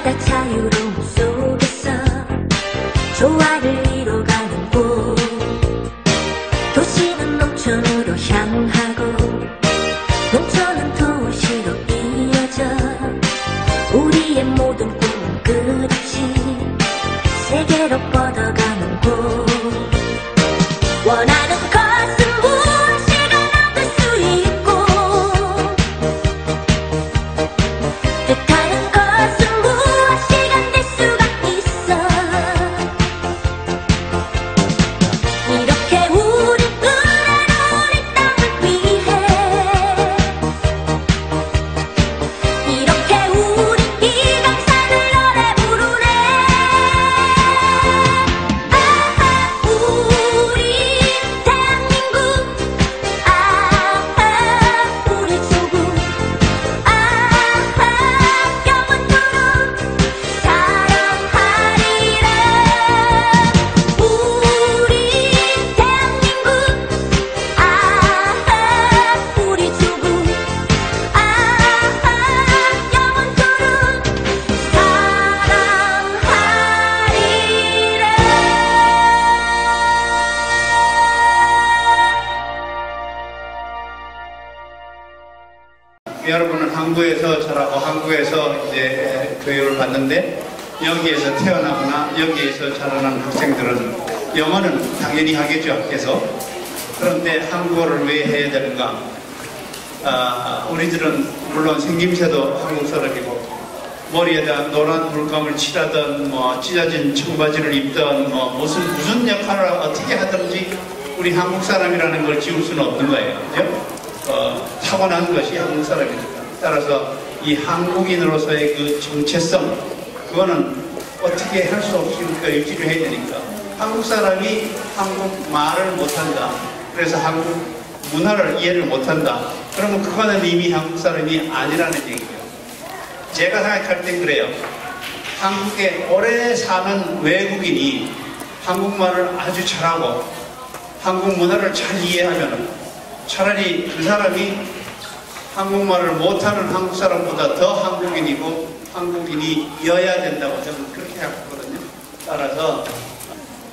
저마다 자유로움 속에서 조화를 이뤄가는 곳. 도시는 농촌으로 향하고 농촌은 도시로 이어져 우리의 모든 꿈은 끝없이 세계로 뻗 여러분은 한국에서 자라고 한국에서 이제 교육을 받는데 여기에서 태어나거나 여기에서 자라난 학생들은 영어는 당연히 하겠죠 학교에서 그런데 한국어를 왜 해야 되는가 아, 우리들은 물론 생김새도 한국 사람이고 머리에다 노란 물감을 칠하던 뭐 찢어진 청바지를 입던 뭐 무슨 무슨 역할을 어떻게 하든지 우리 한국 사람이라는 걸 지울 수는 없는 거예요. 그죠? 어, 타고난 것이 한국 사람이니까. 따라서 이 한국인으로서의 그 정체성 그거는 어떻게 할수 우리가 유지를 해야 되니까 한국 사람이 한국 말을 못한다. 그래서 한국 문화를 이해를 못한다. 그러면 그거는 이미 한국 사람이 아니라는 얘기예요. 제가 생각할 땐 그래요. 한국에 오래 사는 외국인이 한국말을 아주 잘하고 한국 문화를 잘 이해하면 차라리 그 사람이 한국말을 못하는 한국 사람보다 더 한국인이고 한국인이여야 된다고 저는 그렇게 생각하거든요. 따라서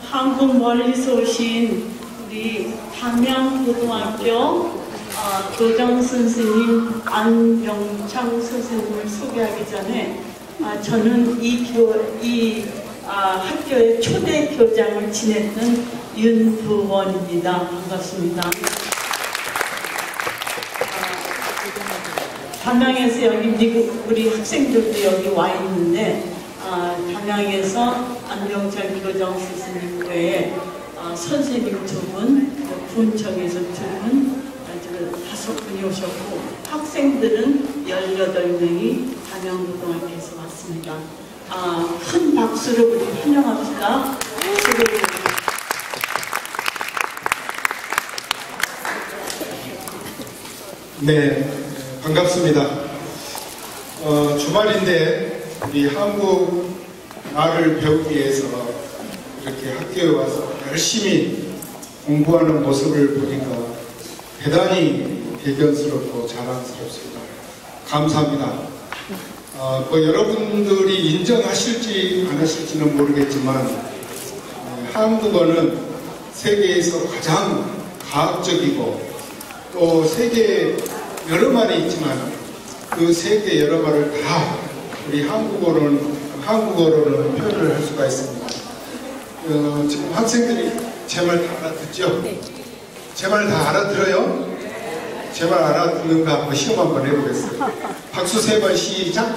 한국 멀리서 오신 우리 담양고등학교 어, 교장 선생님 안병창 선생님을 소개하기 전에 아, 저는 이, 교, 이 아, 학교의 초대 교장을 지냈던 윤부원입니다. 반갑습니다. 담양에서 여기 미국 우리 학생들도 여기 와 있는데 아, 담양에서 안병철 교장 선생님 외에 아, 선생님 두 분, 그 군청에서 두 분, 아주 다섯 분이 오셨고 학생들은 18명이 담양고등학교에서 왔습니다. 아, 큰 박수로 우리 환영합시다. 네, 반갑습니다. 어, 주말인데 우리 한국 말을 배우기 위해서 이렇게 학교에 와서 열심히 공부하는 모습을 보니까 대단히 대견스럽고 자랑스럽습니다. 감사합니다. 어, 뭐 여러분들이 인정하실지 안 하실지는 모르겠지만 어, 한국어는 세계에서 가장 과학적이고 또 세계 여러 말이 있지만 그 세계 여러 말을 다 우리 한국어로는 한국어로는 표현을 할 수가 있습니다. 어, 지금 학생들이 제 말 다 알아듣죠? 제 말 다 알아들어요? 제 말 알아듣는가 한번 시험 한번 해보겠어요. 박수 세 번 시작.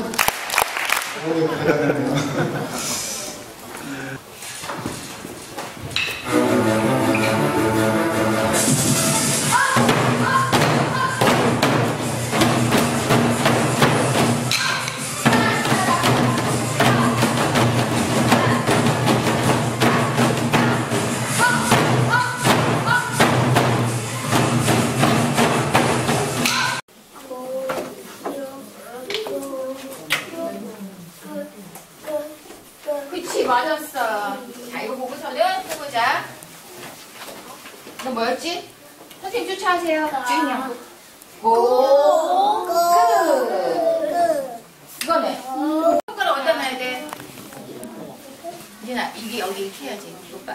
오, 대단하네요. 맞았어 자 이거 보고서는 해보자. 너 뭐였지? 선생님 쫓아하세요. 주인이 형. 고, 그. 이거네. 손가락 어디다 놔야 돼? 이진아 이게 여기 이렇게 해야지. 오빠.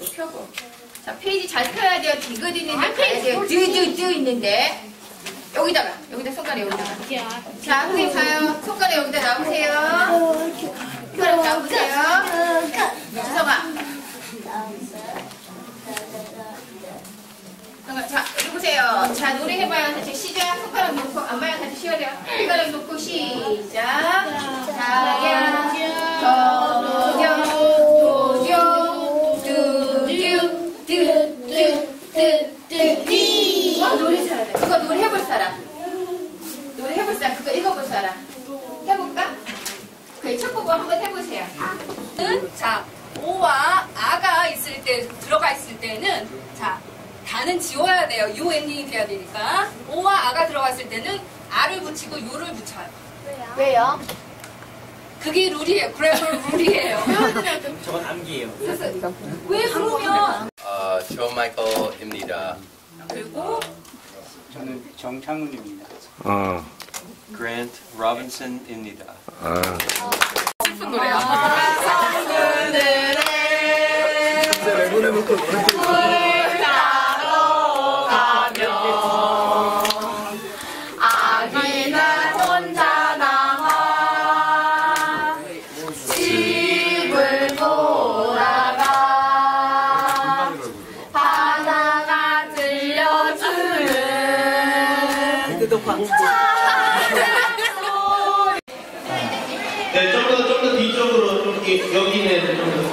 이거 펴고. 자 페이지 잘 펴야 돼요. 디귿 있는데 가야 돼요 드드드 있는데. 여기다가. 여기다 손가락 여기다가. 자 선생님 가요. 손가락 여기다 놔보세요 오와 아가 있을 때, 들어가 있을 때는, 자, 다는 지워야 돼요. 요 ending이 돼야 되니까. 오와 아가 들어갔을 때는 아를 붙이고 요를 붙여요. 왜요? 그게 룰이에요. 그래서 룰이에요. 저건 암기예요. 그래서 왜 그러면, 아, 조 마이클입니다. 그리고, 저는 정창훈입니다. 어, 그랜트 로빈슨입니다. 아. 무슨 노래야? 네, 좀 더, 좀 더 뒤쪽으로, 좀, 여기는 좀 더,